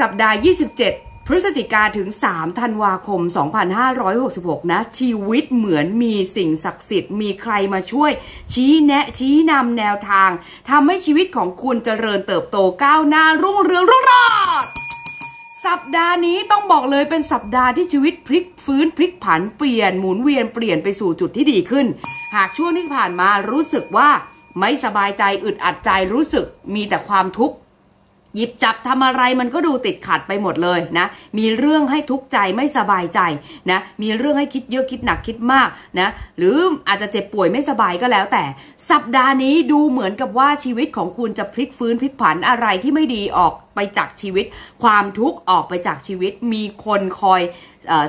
สัปดาห์ 27 พฤศจิกาถึง 3 ธันวาคม 2566 นะ ชีวิตเหมือนมีสิ่งศักดิ์สิทธิ์ มีใครมาช่วย ชี้แนะชี้นำแนวทางทำให้ชีวิตของคุณเจริญเติบโตก้าวหน้ารุ่งเรืองรุ่งโรจน์สัปดาห์นี้ต้องบอกเลยเป็นสัปดาห์ที่ชีวิตพลิกฟื้นพลิกผันเปลี่ยนหมุนเวียนเปลี่ยนไปสู่จุดที่ดีขึ้น หากช่วงที่ผ่านมารู้สึกว่าไม่สบายใจอึดอัดใจรู้สึกมีแต่ความทุกข์ หยิบจับทำอะไรมันก็ดูติดขัดไปหมดเลยนะ มีเรื่องให้ทุกข์ใจไม่สบายใจนะ มีเรื่องให้คิดเยอะคิดหนักคิดมากนะ หรืออาจจะเจ็บป่วยไม่สบายก็แล้วแต่ สัปดาห์นี้ดูเหมือนกับว่าชีวิตของคุณจะพลิกฟื้นพลิกผันอะไรที่ไม่ดีออกไปจากชีวิต ความทุกข์ออกไปจากชีวิต มีคนคอย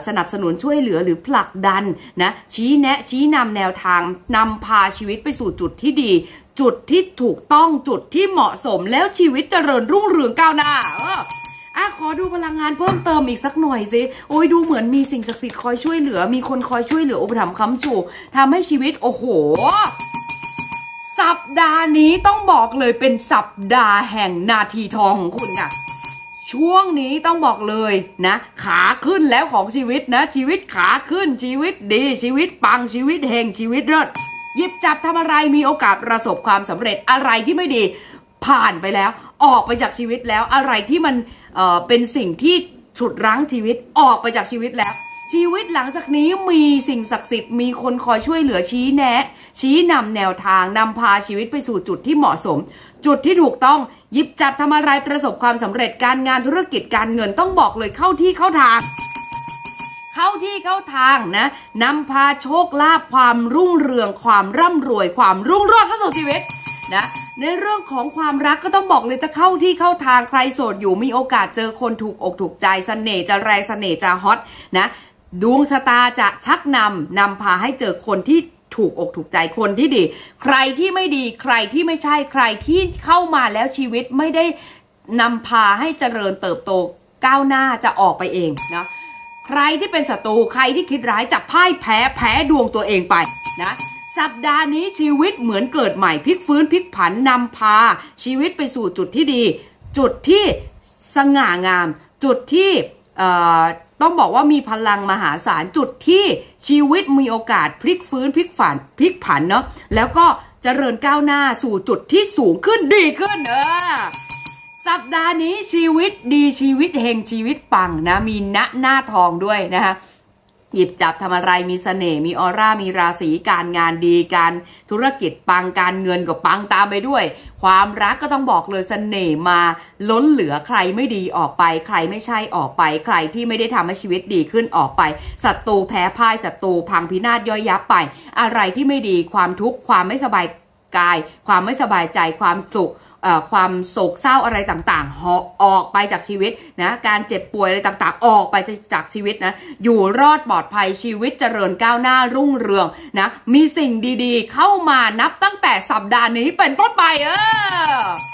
สนับสนุนช่วยเหลือหรือผลักดันนะชี้แนะชี้นำแนวทางนำพาชีวิตไปสู่จุดที่ดี จุดที่ถูกต้องจุดที่เหมาะสมแล้วชีวิตเจริญรุ่งเรืองก้าวหน้าเอออะขอดูพลังงานเพิ่มเติมอีกสักหน่อยสิโอ้ยดูเหมือนมีสิ่งศักดิ์สิทธิ์คอยช่วยเหลือ มีคนคอยช่วยเหลืออุปถัมภ์ค้ำจูทำให้ชีวิตโอ้โห สัปดาห์นี้ต้องบอกเลยเป็นสัปดาห์แห่งนาทีทองของคุณค่ะช่วงนี้ต้องบอกเลยนะ ขาขึ้นแล้วของชีวิตนะ ชีวิตขาขึ้นชีวิตดีชีวิตปังชีวิตเฮงชีวิตเลิศ หยิบจับทำอะไรมีโอกาสประสบความสำเร็จอะไรที่ไม่ดีผ่านไปแล้ว ออกไปจากชีวิตแล้วอะไรที่มันเอ่อเป็นสิ่งที่ฉุดรั้งชีวิตออกไปจากชีวิตแล้ว ชีวิตหลังจากนี้มีสิ่งศักดิ์สิทธิ์มีคนคอยช่วยเหลือชี้แนะ ชี้นำแนวทางนำพาชีวิตไปสู่จุดที่เหมาะสม จุดที่ถูกต้องหยิบจับทำอะไรประสบความสำเร็จการงานธุรกิจการเงินต้องบอกเลยเข้าที่เข้าทาง เข้าที่เข้าทางนะนำพาโชคลาภความรุ่งเรืองความร่ำรวยความรุ่งโรจน์เข้าสู่ชีวิตนะในเรื่องของความรักก็ต้องบอกเลยจะเข้าที่เข้าทางใครโสดอยู่มีโอกาสเจอคนถูกอกถูกใจสเสน่ห์จะแรงเสน่ห์จะฮอตนะดวงชะตาจะชักนำนำพาให้เจอคนที่ถูกอกถูกใจคนที่ดี ใครที่ไม่ดีใครที่ไม่ใช่ใครที่เข้ามาแล้วชีวิตไม่ได้นำพาให้เจริญเติบโตก้าวหน้าจะออกไปเองนะ ใครที่เป็นศัตรูใครที่คิดร้ายจะพ่ายแพ้แพ้ดวงตัวเองไปนะสัปดาห์นี้ชีวิตเหมือนเกิดใหม่พลิกฟื้นพลิกผันนำพา ชีวิตไปสู่จุดที่ดี จุดที่สง่างาม จุดที่ต้องบอกว่ามีพลังมหาศาลจุดที่ชีวิตมีโอกาสพลิกฟื้นพลิกฝันพลิกผันเนาะแล้วก็เจริญก้าวหน้าสู่จุดที่สูงขึ้นดีขึ้นเออ สัปดาห์นี้ชีวิตดีชีวิตเฮงชีวิตปังนะ มีณหน้าทองด้วยนะคะหยิบจับทำอะไรมีสเสน่ห์มีออร่ามีราศีการงานดีการธุรกิจปังการเงินก็ปังตามไปด้วย ความรักก็ต้องบอกเลยสเสน่ห์มาล้นเหลือใครไม่ดีออกไป ใครไม่ใช่ออกไป ใครที่ไม่ได้ทำให้ชีวิตดีขึ้นออกไปศัตรูแพ้พ่ายศัตรูพังพินาศย่อยยับไป อะไรที่ไม่ดีความทุกข์ความไม่สบายกาย ความไม่สบายใจความสุข ความโศกเศร้าอะไรต่างๆออกไปจากชีวิตนะการเจ็บป่วยอะไรต่างๆ ออกไปจากชีวิตนะอยู่รอดปลอดภัยชีวิตเจริญก้าวหน้ารุ่งเรืองนะมีสิ่งดีๆ เข้ามานับตั้งแต่สัปดาห์นี้เป็นต้นไปเออ